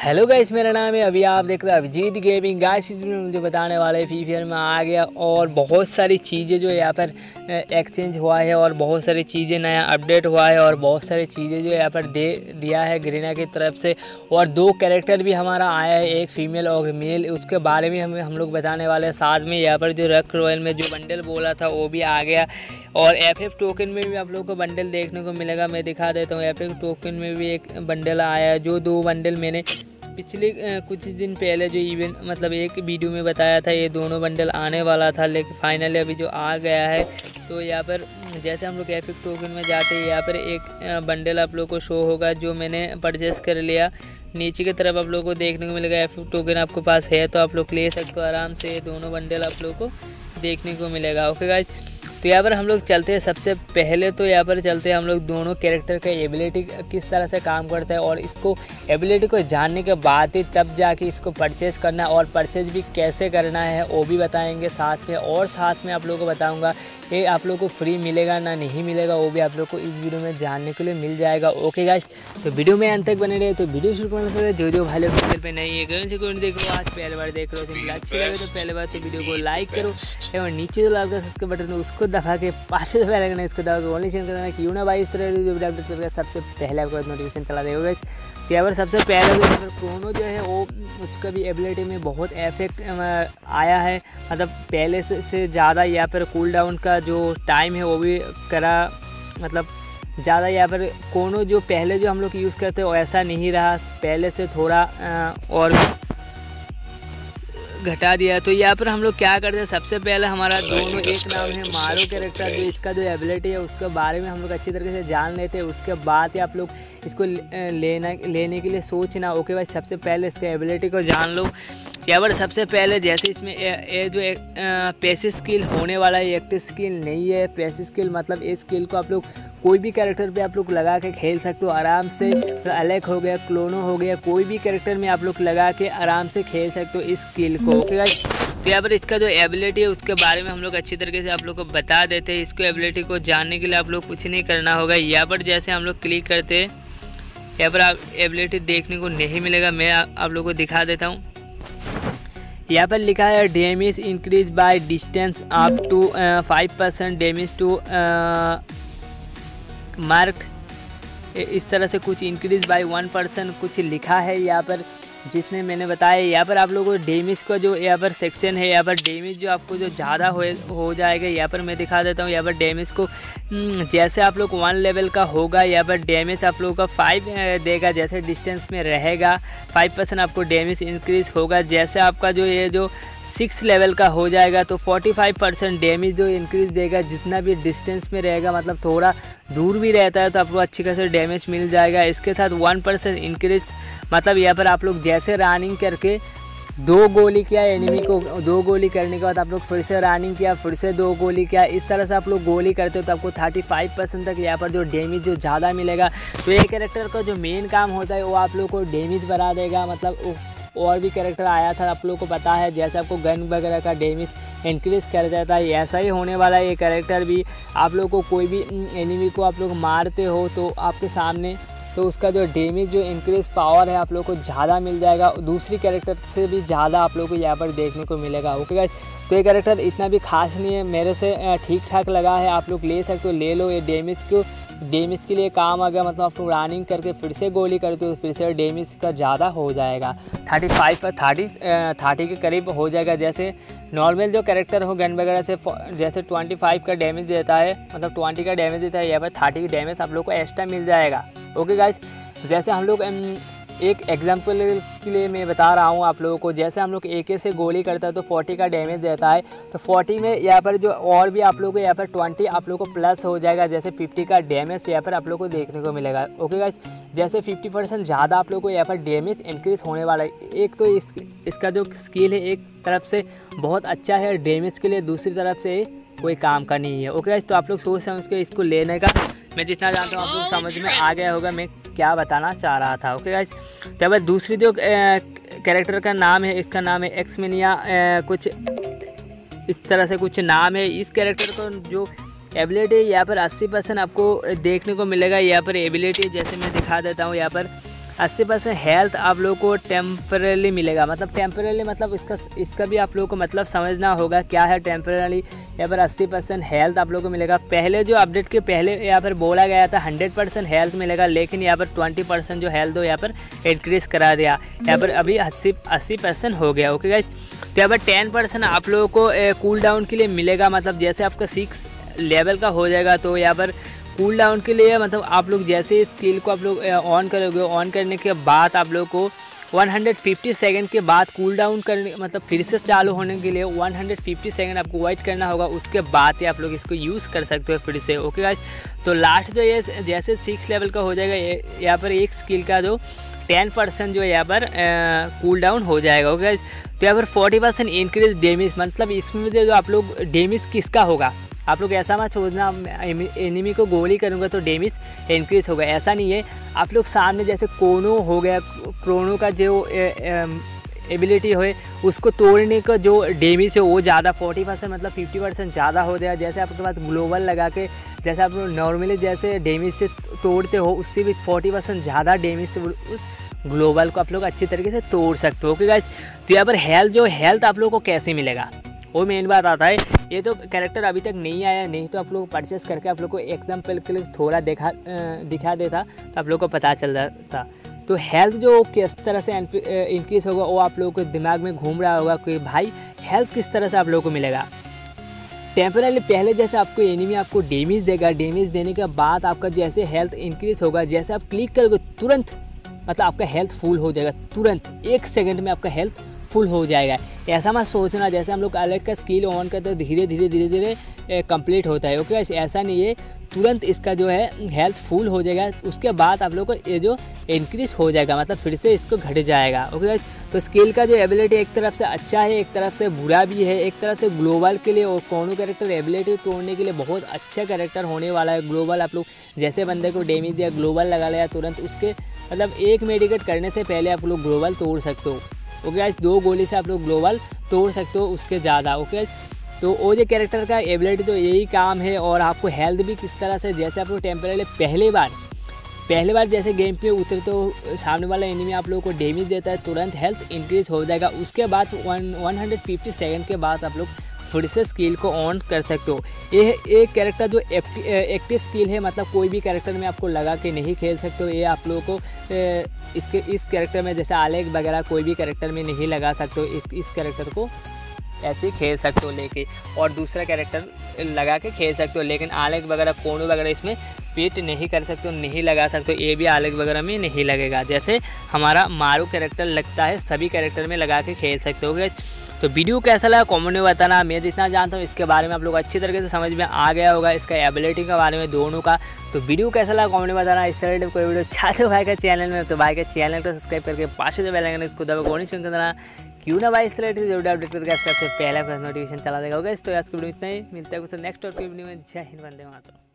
Hello guys मेरा नाम है अभी आप देख रहे हैं अभिजीत गेमिंग गाइस में मुझे बताने वाले फ्री फायर में आ गया और बहुत सारी चीज़ें जो यहाँ पर एक्सचेंज हुआ है और बहुत सारी चीज़ें, नया अपडेट हुआ है और बहुत सारी चीज़ें जो यहाँ पर दे, दिया है ग्रीना की तरफ़ से। और दो कैरेक्टर भी हमारा आया है, एक फीमेल और मेल उसके बारे में हमें, हम लोग बताने वाले हैं। साथ में यहाँ पर जो रक रॉयल में जो बंडल बोला था, वो भी आ गया। और एफ़ एफ़ टोकन में भी आप लोग को बंडल देखने को मिलेगा। मैं दिखा देता हूँ एफ़ एफ़ टोकन में भी एक बंडल आया है, जो दो बंडल मैंने पिछले कुछ दिन पहले जो इवेंट मतलब एक वीडियो में बताया था, ये दोनों बंडल आने वाला था, लेकिन फाइनली अभी जो आ गया है तो यहाँ पर, जैसे हम लोग एपिक टोकन में जाते हैं, यहाँ पर एक बंडल आप लोग को शो होगा, जो मैंने परचेस कर लिया। नीचे की तरफ़ आप लोग को देखने को मिलेगा एपिक टोकन आपके पास है तो आप लोग ले सकते हो, आराम से दोनों बंडल आप लोग को देखने को मिलेगा। ओके गाइज़ तो यहाँ पर हम लोग चलते हैं सबसे पहले तो यहाँ पर चलते हैं हम लोग दोनों कैरेक्टर का एबिलिटी किस तरह से काम करता है और इसको एबिलिटी को जानने के बाद ही तब जाके इसको परचेज़ करना और परचेज भी कैसे करना है वो भी बताएँगे साथ में। और साथ में आप लोगों को बताऊँगा ये आप लोग को फ्री मिलेगा ना नहीं मिलेगा वो भी आप लोग को इस वीडियो में जानने के लिए मिल जाएगा। ओके गाइस तो वीडियो में अंत तक बने रहे तो वीडियो शुरू करने से जो जो भाई लोग चैनल पे नहीं है आज पहले बार देख रहे हो तो अच्छी लगे तो पहले बार तो वीडियो को लाइक करो। एवं नीचे जो लाल सब्सक्राइब बटन उसको दबा के पास से पहले करना इसको दबा के ऑनलाइन शेयर करना क्यों ना भाई इस तरह वीडियो अपडेट करके सबसे पहले आपको नोटिफिकेशन चला देगा तो यहाँ पर सबसे पहले जो अगर क्रोनो जो है वो उसका भी एबिलिटी में बहुत इफ़ेक्ट आया है. मतलब पहले से, से ज़्यादा या फिर कूल डाउन का जो टाइम है वो भी करा मतलब ज़्यादा या फिर कोनो जो पहले जो हम लोग यूज़ करते वो ऐसा नहीं रहा. पहले से थोड़ा और घटा दिया है। तो यहाँ पर हम लोग क्या करते हैं? सबसे पहले हमारा दोनों एक नाम है मारो कैरेक्टर जो इसका जो एबिलिटी है उसके बारे में हम लोग अच्छी तरीके से जान लेते हैं। उसके बाद ही आप लोग इसको लेना लेने के लिए सोचना ओके भाई सबसे पहले इसके एबिलिटी को जान लो। यहाँ पर सबसे पहले जैसे इसमें ये जो एक पैसे स्किल होने वाला है एक्टिव स्किल नहीं है। पैसे स्किल मतलब इस स्किल को आप लोग कोई भी कैरेक्टर पे आप लोग लगा के खेल सकते हो, आराम से। अलग हो गया क्लोनो हो गया, कोई भी कैरेक्टर में आप लोग लगा के आराम से खेल सकते हो इस स्किल को। तो यहाँ पर इसका जो एबिलिटी है, उसके बारे में हम लोग अच्छी तरीके से आप लोग को बता देते हैं। इसको एबिलिटी को जानने के लिए आप लोग कुछ नहीं करना होगा। यहाँ पर जैसे हम लोग क्लिक करते हैं, यहाँ पर आप एबिलिटी देखने को नहीं मिलेगा। मैं आप लोग को दिखा देता हूँ। यहाँ पर लिखा है damage increase by distance up to five percent damage to mark इस तरह से कुछ इंक्रीज बाय वन परसेंट कुछ लिखा है यहाँ पर जिसने मैंने बताया। यहाँ पर आप लोगों को डेमेज का जो यहाँ पर सेक्शन है यहाँ पर डेमेज जो आपको जो ज़्यादा हो हो जाएगा यहाँ पर मैं दिखा देता हूँ। यहाँ पर डेमेज को हम्म, जैसे आप लोग वन लेवल का होगा यहाँ पर डैमेज आप लोगों का फाइव देगा जैसे डिस्टेंस में रहेगा फाइव परसेंट आपको डैमेज इंक्रीज होगा। जैसे आपका जो ये जो सिक्स लेवल का हो जाएगा तो फोर्टी फाइव परसेंट डैमेज जो इंक्रीज देगा, जितना भी डिस्टेंस में रहेगा मतलब थोड़ा दूर भी रहता है तो आपको अच्छी खासी डैमेज मिल जाएगा। इसके साथ वन परसेंट इंक्रीज मतलब यहाँ पर आप लोग जैसे रनिंग करके दो गोली किया एनिमी को, दो गोली करने के बाद आप लोग फिर से रनिंग किया, फिर से दो गोली किया, इस तरह से आप लोग गोली करते हो तो आपको 35 परसेंट तक यहाँ पर जो डैमेज जो ज़्यादा मिलेगा। तो ये कैरेक्टर का जो मेन काम होता है, वो आप लोग को डैमेज बढ़ा देगा मतलब और भी कैरेक्टर आया था, आप लोग को पता है, जैसे आपको गन वगैरह का डैमेज इंक्रीज कर जाता है ऐसा ही होने वाला है, ये कैरेक्टर भी। आप लोग को कोई भी एनिमी को आप लोग मारते हो तो आपके सामने तो उसका जो डेमेज जो इंक्रीज पावर है, आप लोग को ज़्यादा मिल जाएगा। दूसरी कैरेक्टर से भी ज़्यादा आप लोग को यहाँ पर देखने को मिलेगा ओके गाइज़ तो ये कैरेक्टर इतना भी खास नहीं है, मेरे से ठीक ठाक लगा है, आप लोग ले सकते हो, ले लो, ये डेमेज को डेमेज के लिए काम आ गया मतलब आप रनिंग करके फिर से गोली करते हो फिर से डेमेज का ज़्यादा हो जाएगा। थर्टी फाइव थर्टी थर्टी के करीब हो जाएगा। जैसे नॉर्मल जो कैरेक्टर हो गन वगैरह से जैसे ट्वेंटी फाइव का डैमेज देता है मतलब ट्वेंटी का डैमेज देता है, या फिर थर्टी का डैमेज आप लोग को एक्स्ट्रा मिल जाएगा। ओके गाइज़ जैसे हम लोग एक एग्ज़ाम्पल के लिए मैं बता रहा हूँ आप लोगों को, जैसे हम लोग एक से गोली करता है तो 40 का डैमेज देता है तो 40 में यहाँ पर जो और भी आप लोगों को, यहाँ पर 20 आप लोगों को प्लस हो जाएगा, जैसे 50 का डैमेज यहाँ पर आप लोगों को देखने को मिलेगा। ओके गाइस जैसे 50 परसेंट ज़्यादा आप लोगों को यहाँ पर डैमेज इंक्रीज होने वाला है। एक तो इस, इसका जो स्किल है, एक तरफ़ से बहुत अच्छा है डैमेज के लिए दूसरी तरफ़ से कोई काम का नहीं है। ओके गाइस तो आप लोग सोच समझ के इसको लेने का, मैं जितना जानता हूँ आप लोग समझ में आ गया होगा, मैं क्या बताना चाह रहा था? ओके गाइस तो अब दूसरी जो कैरेक्टर का नाम है, इसका नाम है एक्समिनिया कुछ इस तरह से कुछ नाम है। इस कैरेक्टर को जो एबिलिटी यहाँ पर 80 परसेंट आपको देखने को मिलेगा। यहाँ पर एबिलिटी जैसे मैं दिखा देता हूँ, यहाँ पर अस्सी परसेंट हेल्थ आप लोगों को टेम्परली मिलेगा। मतलब टेम्परली मतलब इसका इसका भी आप लोगों को मतलब समझना होगा क्या है टेम्परली यहाँ पर अस्सी परसेंट हेल्थ आप लोगों को मिलेगा। पहले जो अपडेट के पहले यहाँ पर बोला गया था हंड्रेड परसेंट हेल्थ मिलेगा, लेकिन यहाँ पर ट्वेंटी परसेंट जो हेल्थ हो, यहाँ पर इंक्रीज़ करा दिया। यहाँ पर अभी अस्सी अस्सी परसेंट हो गया ओके गाइज़ तो यहाँ पर टेन परसेंट आप लोगों को कूल डाउन के लिए मिलेगा। मतलब जैसे आपका सिक्स लेवल का हो जाएगा तो यहाँ पर कूल डाउन के लिए मतलब आप लोग जैसे स्किल को आप लोग ऑन करोगे ऑन करने के बाद आप लोग को 150 सेकंड के बाद कूल डाउन करने मतलब फिर से चालू होने के लिए 150 सेकंड आपको वेट करना होगा, उसके बाद ही आप लोग इसको यूज़ कर सकते हो फिर से ओके गाइस तो लास्ट जो ये, जैसे सिक्स लेवल का हो जाएगा यहाँ पर एक स्किल का जो टेन परसेंट जो है यहाँ पर कूल डाउन हो जाएगा ओके गाइस तो यहाँ पर फोर्टी परसेंट इंक्रीज डेमेज मतलब इसमें जो आप लोग डेमेज किसका होगा? आप लोग ऐसा मत सोचना एनिमी को गोली करूँगा तो डेमेज इंक्रीज होगा, ऐसा नहीं है। आप लोग सामने जैसे कोनो हो गया, क्रोनो का जो एबिलिटी हो, उसको तोड़ने का जो डेमेज है, वो ज़्यादा फोर्टी परसेंट मतलब फिफ्टी परसेंट ज़्यादा हो जाए जैसे आपके पास ग्लोबल लगा के, जैसे आप नॉर्मली जैसे डेमेज से तोड़ते हो, उससे भी फोर्टी परसेंट ज़्यादा डेमेज उस ग्लोबल को आप लोग अच्छी तरीके से तोड़ सकते हो। ओके गाइस तो यहाँ पर हेल्थ जो हेल्थ आप लोग को कैसे मिलेगा? वो मेन बात आता है। ये तो कैरेक्टर अभी तक नहीं आया, नहीं तो आप लोग परचेस करके आप लोग को एग्ज़ाम्पल लिए थोड़ा देखा दिखा देता तो आप लोग को पता चल जाता। तो हेल्थ जो किस तरह से इंक्रीज होगा, वो आप लोगों के दिमाग में घूम रहा होगा कि भाई हेल्थ किस तरह से आप लोगों को मिलेगा। टेम्परली पहले जैसे आपको एनिमी आपको डेमेज देगा डेमेज देने के बाद आपका जैसे हेल्थ इंक्रीज होगा, जैसे आप क्लिक करोगे, तुरंत मतलब आपका हेल्थ फुल हो जाएगा, तुरंत, एक सेकंड में आपका हेल्थ फुल हो जाएगा। ऐसा मत सोचना, जैसे हम लोग अलग का स्किल ऑन करते धीरे धीरे धीरे धीरे कंप्लीट होता है ओके ऐसा नहीं है। तुरंत इसका जो है हेल्थ फुल हो जाएगा। उसके बाद आप लोग को ये जो इंक्रीज हो जाएगा मतलब फिर से इसको घट जाएगा ओके तो स्किल का जो एबिलिटी एक तरफ़ से अच्छा है, एक तरफ़ से बुरा भी है, एक तरफ़ से ग्लोबल के लिए और कौन कैरेक्टर एबिलिटी तोड़ने के लिए बहुत अच्छा कैरेक्टर होने वाला है ग्लोबल आप लोग, जैसे बंदे को डेमेज दिया ग्लोबल लगा लिया, तुरंत उसके मतलब एक मेडिकेट करने से पहले आप लोग ग्लोबल तोड़ सकते हो। ओके आज दो गोली से आप लोग ग्लोबल तोड़ सकते हो, उसके ज़्यादा ओके आज तो ओ जे कैरेक्टर का एबिलिटी तो यही काम है और आपको हेल्थ भी किस तरह से, जैसे आप लोग टेम्परेली पहली बार पहली बार जैसे गेम पे उतरे तो सामने वाला एनिमी आप लोगों को डैमेज देता है, तुरंत हेल्थ इंक्रीज हो जाएगा। उसके बाद one one hundred fifty second के बाद आप लोग फिर से स्किल को ऑन कर सकते हो। ये एक कैरेक्टर जो एक्टिव स्किल है मतलब कोई भी कैरेक्टर में आपको लगा के नहीं खेल सकते हो ये आप लोगों को ए, इसके इस कैरेक्टर में जैसे आलेग वगैरह कोई भी कैरेक्टर में नहीं लगा सकते हो इस इस कैरेक्टर को ऐसे ही खेल सकते हो लेके। और दूसरा कैरेक्टर लगा के खेल सकते हो लेकिन आलेग वगैरह कोनो वगैरह इसमें पेट नहीं कर सकते हो नहीं लगा सकते हो ये भी आलेग वगैरह में नहीं लगेगा। जैसे हमारा मारू कैरेक्टर लगता है सभी कैरेक्टर में लगा के खेल सकते हो तो वीडियो कैसा लगा कॉमेंट में बताना। मैं जितना जानता हूँ इसके बारे में आप लोग अच्छी तरीके से समझ में आ गया होगा, इसका एबिलिटी के बारे में दोनों का। तो वीडियो कैसा लगा कॉमेंट में बताना। इस तरह कोई वीडियो चाहते हो भाई का चैनल में तो भाई के चैनल को सब्सक्राइब करके पास से बेल इसको दबा कौन सुन देना क्यों ना भाई इस तरह जो अपडेट करके सबसे पहले नोटिफिकेशन चला देगा होगा इस तो आज की वीडियो इतना ही। मिलता है कुछ नेक्स्ट और वीडियो में। जय हिंद, वंदे मातरम।